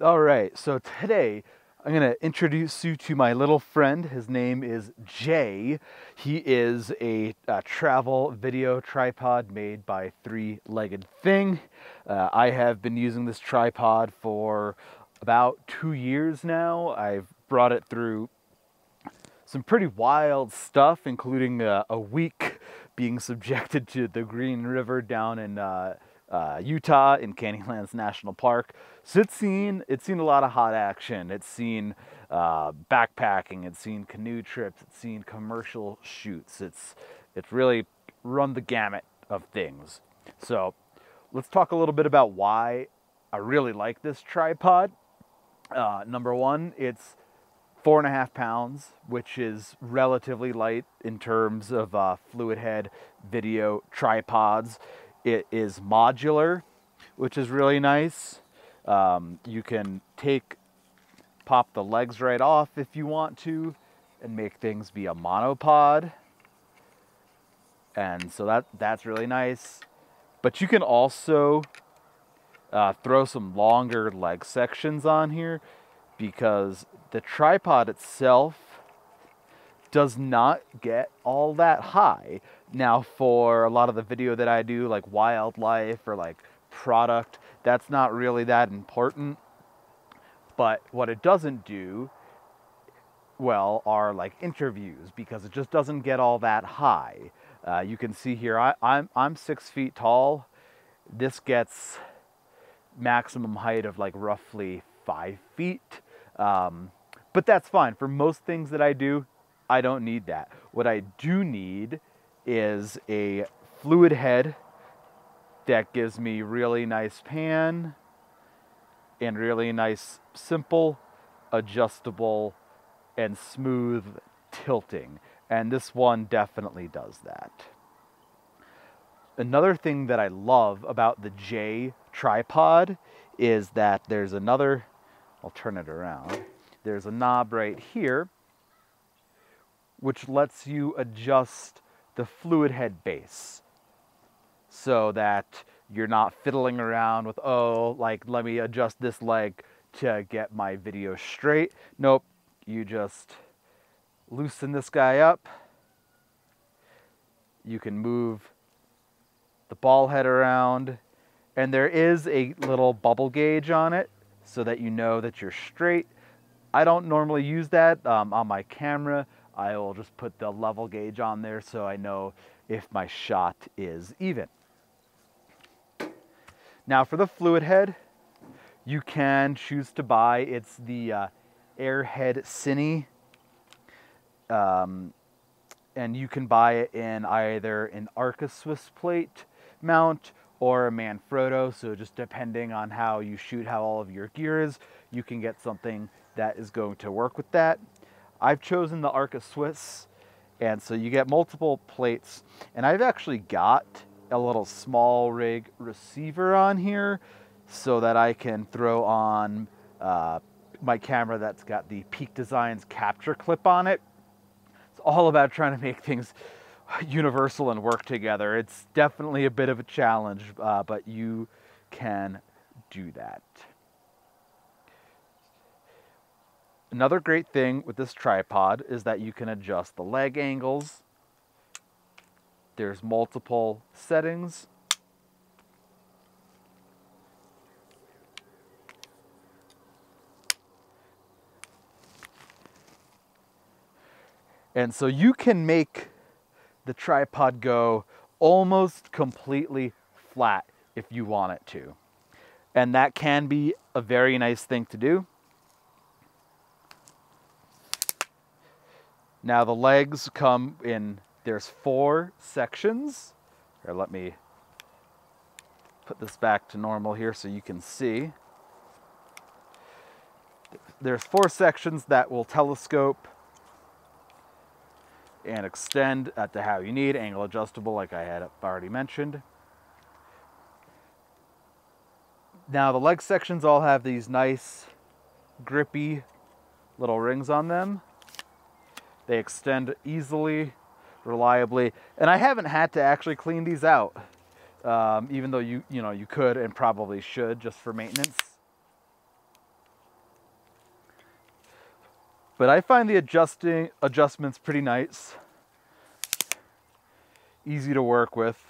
All right, so today I'm going to introduce you to my little friend. His name is Jay. He is a, a travel video tripod made by Three Legged Thing. Uh, I have been using this tripod for about two years now. I've brought it through some pretty wild stuff, including uh, a week being subjected to the Green River down in uh, uh, Utah in Canyonlands National Park. So it's seen it's seen a lot of hot action. It's seen uh, backpacking. It's seen canoe trips. It's seen commercial shoots. It's it's really run the gamut of things. So let's talk a little bit about why I really like this tripod. Uh, number one, it's four and a half pounds, which is relatively light in terms of uh, fluid head video tripods. It is modular, which is really nice. Um, you can take, pop the legs right off if you want to, and make things be a monopod. And so that that's really nice. But you can also uh, throw some longer leg sections on here because the tripod itself does not get all that high. Now, for a lot of the video that I do, like wildlife or like product, that's not really that important. But what it doesn't do well are like interviews because it just doesn't get all that high. Uh, you can see here, I, I'm, I'm six feet tall. This gets maximum height of like roughly five feet. Um, but that's fine. For most things that I do, I don't need that. What I do need is a fluid head that gives me really nice pan and really nice, simple, adjustable, and smooth tilting. And this one definitely does that. Another thing that I love about the Jay tripod is that there's another, I'll turn it around. There's a knob right here which lets you adjust the fluid head base so that you're not fiddling around with, oh, like, let me adjust this leg to get my video straight. Nope, you just loosen this guy up. You can move the ball head around, and there is a little bubble gauge on it so that you know that you're straight. I don't normally use that um, on my camera I will just put the level gauge on there so I know if my shot is even. Now for the fluid head, you can choose to buy, it's the uh, AirHed Cine. Um, and you can buy it in either an Arca Swiss plate mount or a Manfrotto. So just depending on how you shoot, how all of your gear is, you can get something that is going to work with that. I've chosen the Arca Swiss, and so you get multiple plates. And I've actually got a little small rig receiver on here so that I can throw on uh, my camera that's got the Peak Designs capture clip on it. It's all about trying to make things universal and work together. It's definitely a bit of a challenge, uh, but you can do that. Another great thing with this tripod is that you can adjust the leg angles. There's multiple settings. And so you can make the tripod go almost completely flat if you want it to. And that can be a very nice thing to do. Now the legs come in, there's four sections. Here, let me put this back to normal here so you can see. There's four sections that will telescope and extend at the how you need, angle adjustable like I had already mentioned. Now the leg sections all have these nice grippy little rings on them. They extend easily, reliably, and I haven't had to actually clean these out, um, even though you you know you could and probably should just for maintenance. But I find the adjusting adjustments pretty nice. Easy to work with.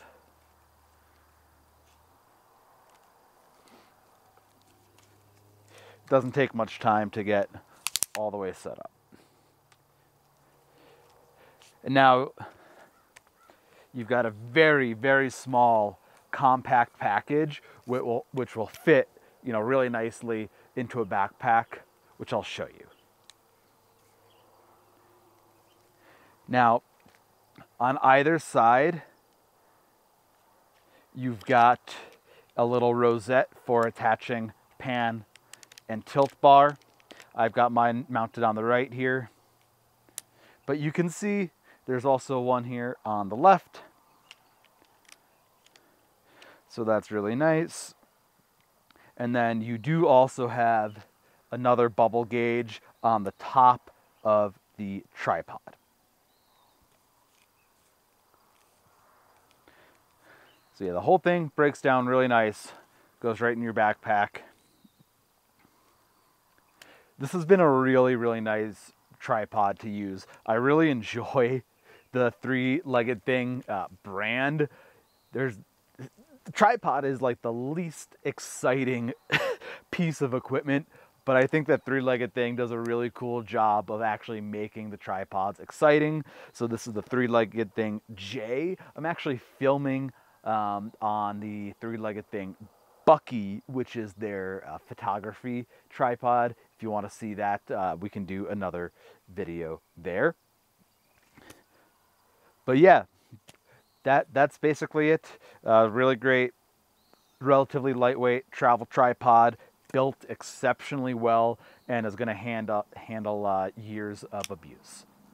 Doesn't take much time to get all the way set up. And now you've got a very, very small compact package which will, which will fit, you know, really nicely into a backpack, which I'll show you. Now, on either side, you've got a little rosette for attaching pan and tilt bar. I've got mine mounted on the right here. But you can see there's also one here on the left. So that's really nice. And then you do also have another bubble gauge on the top of the tripod. So yeah, the whole thing breaks down really nice, goes right in your backpack. This has been a really, really nice tripod to use. I really enjoy the three-legged thing uh, brand. There's the tripod is like the least exciting piece of equipment, but I think that three-legged thing does a really cool job of actually making the tripods exciting. So this is the three-legged thing Jay. I'm actually filming um, on the three-legged thing Bucky, which is their uh, photography tripod. If you want to see that, uh, we can do another video there. But yeah, that that's basically it. Uh, really great, relatively lightweight travel tripod, built exceptionally well, and is going to handle handle uh, years of abuse.